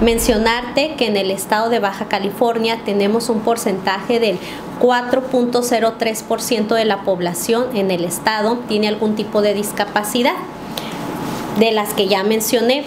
Mencionarte que en el estado de Baja California tenemos un porcentaje del 4.03% de la población en el estado tiene algún tipo de discapacidad, de las que ya mencioné.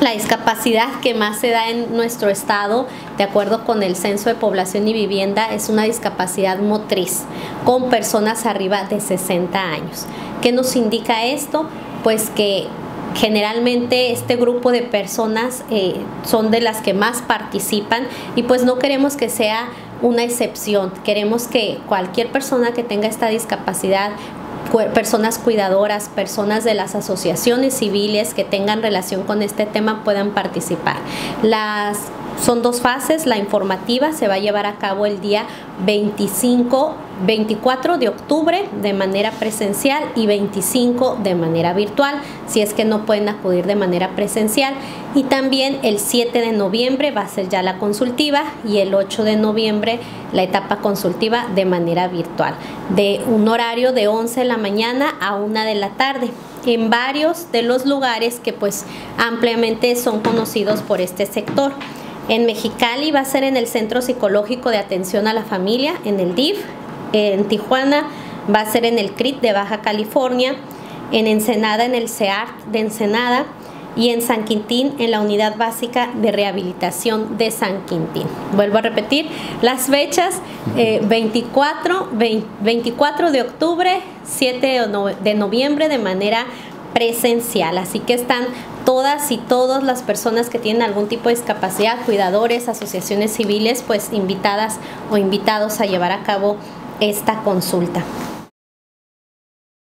La discapacidad que más se da en nuestro estado, de acuerdo con el Censo de Población y Vivienda, es una discapacidad motriz con personas arriba de 60 años. ¿Qué nos indica esto? Pues que generalmente este grupo de personas eh, son de las que más participan y pues no queremos que sea una excepción. Queremos que cualquier persona que tenga esta discapacidad personas cuidadoras, personas de las asociaciones civiles que tengan relación con este tema puedan participar. Las son dos fases, la informativa se va a llevar a cabo el día 25, 24 de octubre de manera presencial y 25 de manera virtual, si es que no pueden acudir de manera presencial. Y también el 7 de noviembre va a ser ya la consultiva y el 8 de noviembre la etapa consultiva de manera virtual, de un horario de 11 de la mañana a 1 de la tarde en varios de los lugares que pues ampliamente son conocidos por este sector. En Mexicali va a ser en el Centro Psicológico de Atención a la Familia, en el DIF. En Tijuana va a ser en el CRIT de Baja California. En Ensenada, en el CEART de Ensenada. Y en San Quintín, en la Unidad Básica de Rehabilitación de San Quintín. Vuelvo a repetir las fechas, 24, eh, 24 de octubre, 7 de noviembre de manera presencial. Así que están todas y todas las personas que tienen algún tipo de discapacidad, cuidadores, asociaciones civiles, pues invitadas o invitados a llevar a cabo esta consulta.